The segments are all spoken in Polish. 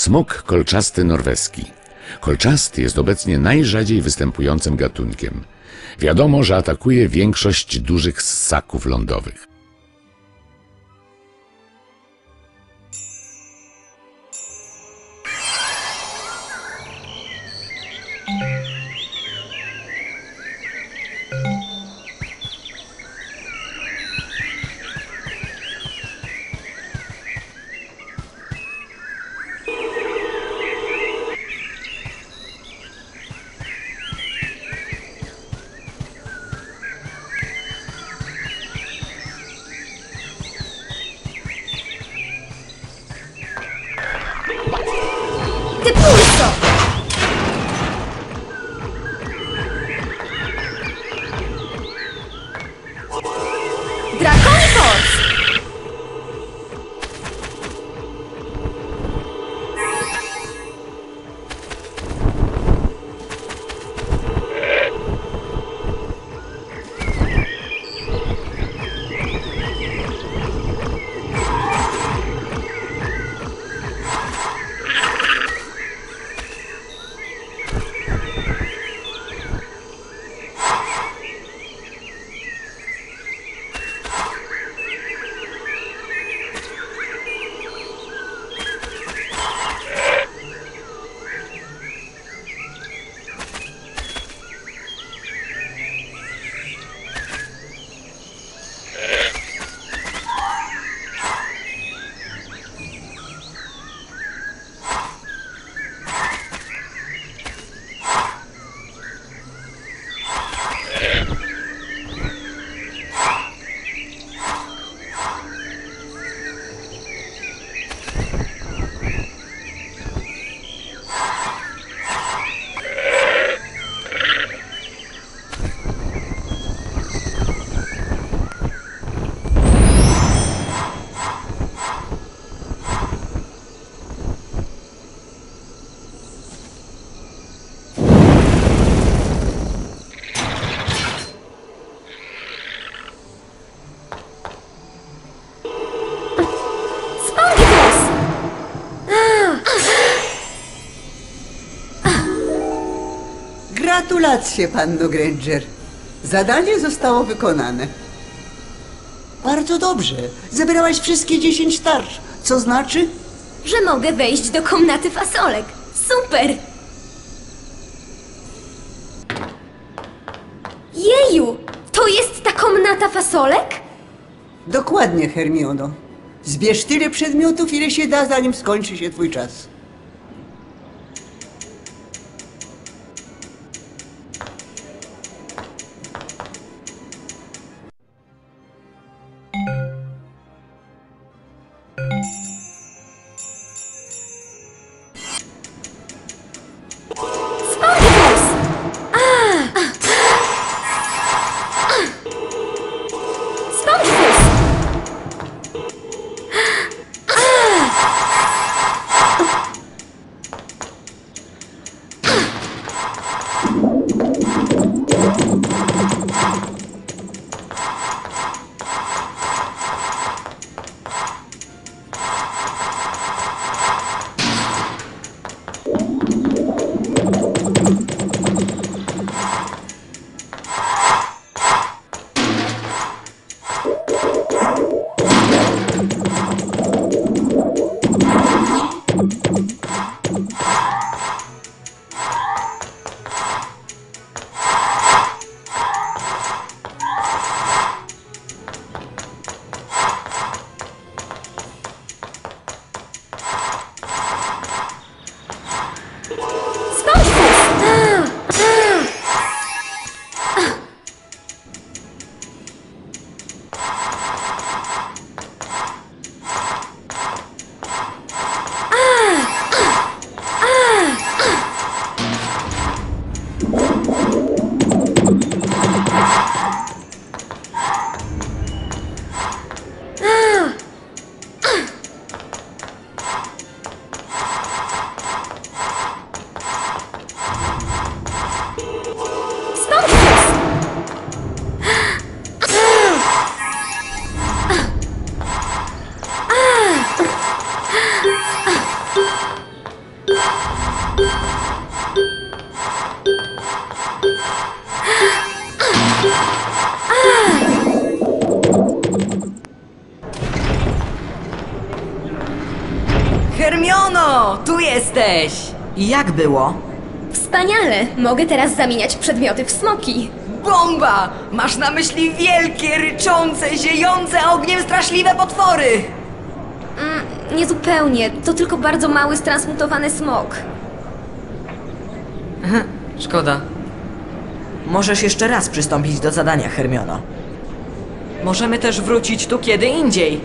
Smok kolczasty norweski. Kolczasty jest obecnie najrzadziej występującym gatunkiem. Wiadomo, że atakuje większość dużych ssaków lądowych. 你제 또. Gratulacje, panno Granger. Zadanie zostało wykonane. Bardzo dobrze. Zebrałaś wszystkie dziesięć tarcz. Co znaczy? Że mogę wejść do komnaty fasolek. Super! Jeju! To jest ta komnata fasolek? Dokładnie, Hermiono. Zbierz tyle przedmiotów, ile się da, zanim skończy się twój czas. Jesteś! Jak było? Wspaniale! Mogę teraz zamieniać przedmioty w smoki. Bomba! Masz na myśli wielkie, ryczące, ziejące ogniem straszliwe potwory! Niezupełnie. To tylko bardzo mały, stransmutowany smok. Szkoda. Możesz jeszcze raz przystąpić do zadania, Hermiono. Możemy też wrócić tu kiedy indziej.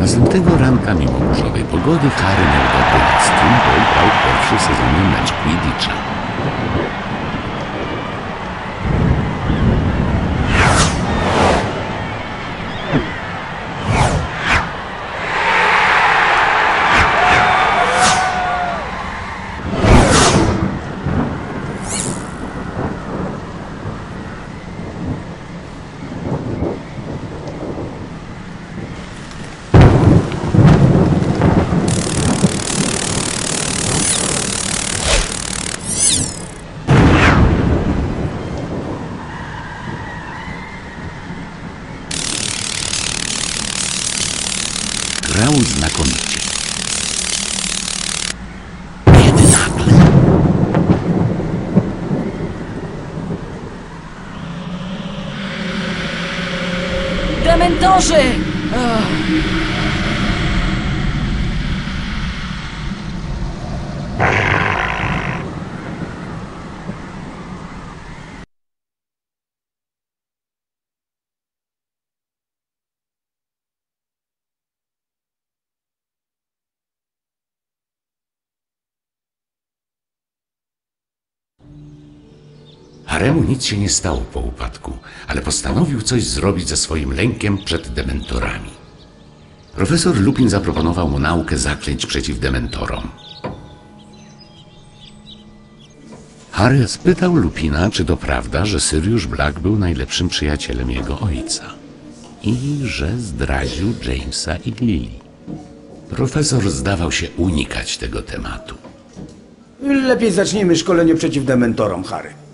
Następnego ranka mimo burzowej pogody Harry miał dobry nastrój, bo grał pierwszy sezonie mecz Quidditcha. Grał znakomicie. Kiedy nagle Dementorzy! Haremu nic się nie stało po upadku, ale postanowił coś zrobić ze swoim lękiem przed dementorami. Profesor Lupin zaproponował mu naukę zaklęć przeciw dementorom. Harry spytał Lupina, czy to prawda, że Sirius Black był najlepszym przyjacielem jego ojca i że zdradził Jamesa i Lily. Profesor zdawał się unikać tego tematu. Lepiej zacznijmy szkolenie przeciw dementorom, Harry.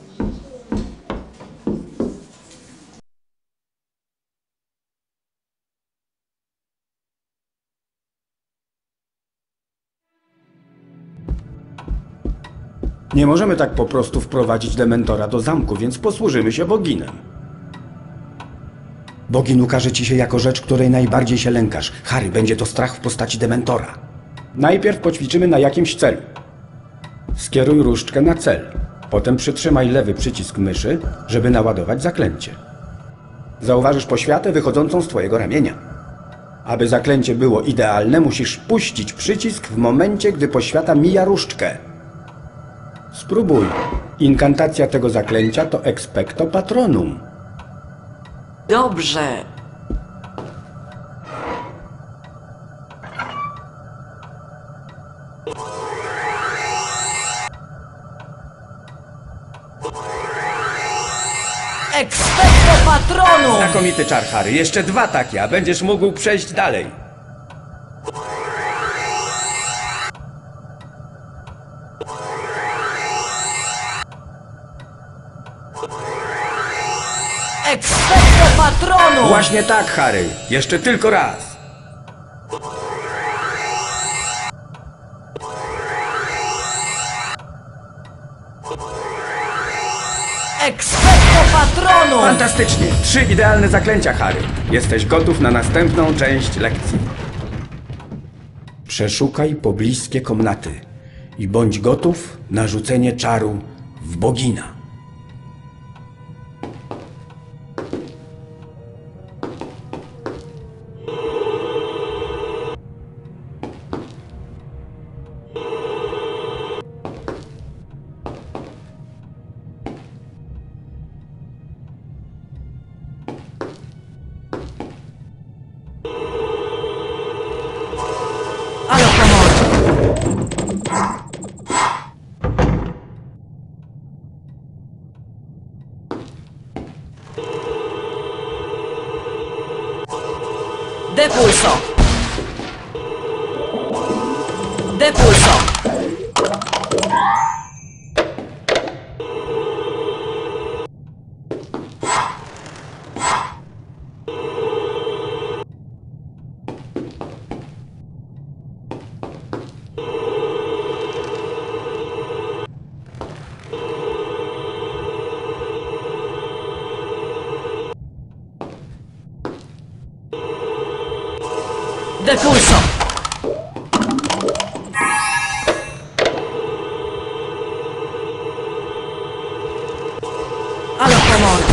Nie możemy tak po prostu wprowadzić dementora do zamku, więc posłużymy się boginem. Bogin ukaże ci się jako rzecz, której najbardziej się lękasz. Harry, będzie to strach w postaci dementora. Najpierw poćwiczymy na jakimś celu. Skieruj różdżkę na cel. Potem przytrzymaj lewy przycisk myszy, żeby naładować zaklęcie. Zauważysz poświatę wychodzącą z twojego ramienia. Aby zaklęcie było idealne, musisz puścić przycisk w momencie, gdy poświata mija różdżkę. Spróbuj. Inkantacja tego zaklęcia to expecto patronum. Dobrze. Expecto Patronum! Znakomity czar, Harry. Jeszcze dwa takie, a będziesz mógł przejść dalej. Właśnie tak, Harry. Jeszcze tylko raz. Expecto Patronum! Fantastycznie. Trzy idealne zaklęcia, Harry. Jesteś gotów na następną część lekcji. Przeszukaj pobliskie komnaty i bądź gotów na rzucenie czaru w bogina. De pulso. De pulso. Decurso! Allora, morto!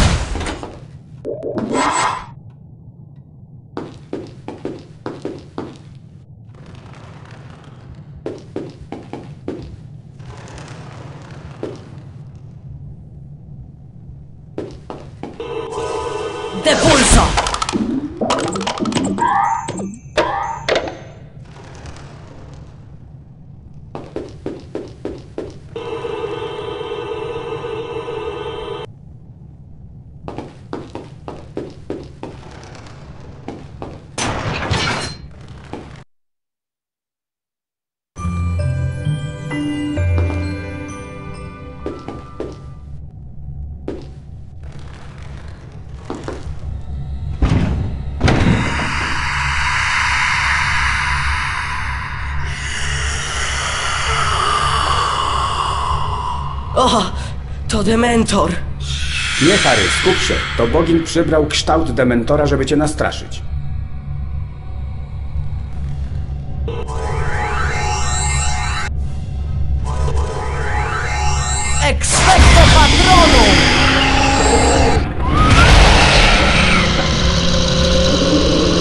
To Dementor! Nie, Harry, skup się. To Bogin przybrał kształt Dementora, żeby cię nastraszyć. Expecto Patronum!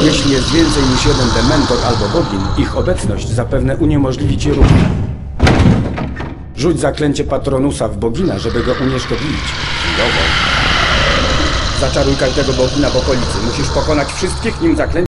Jeśli jest więcej niż jeden Dementor albo Bogin, ich obecność zapewne uniemożliwi ci ruch. Rzuć zaklęcie Patronusa w Bogina, żeby go unieszkodliwić. Chwilowo. Zaczaruj każdego Bogina w okolicy. Musisz pokonać wszystkich, nim zaklęcie